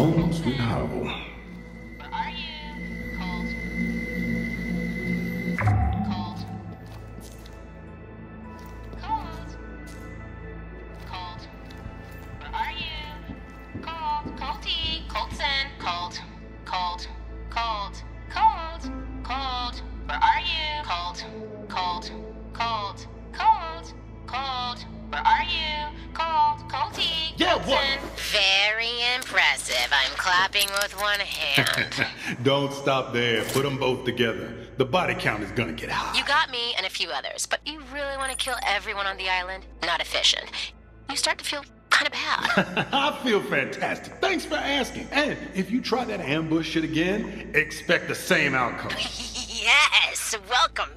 Home sweet. Colt, Colt, where are you? Colt, Colty. Yeah, what? Very impressive. I'm clapping with one hand. Don't stop there. Put them both together. The body count is gonna get high. you got me and a few others, but you really want to kill everyone on the island? Not efficient. You start to feel kind of bad. I feel fantastic. Thanks for asking. And if you try that ambush shit again, expect the same outcome. yes, welcome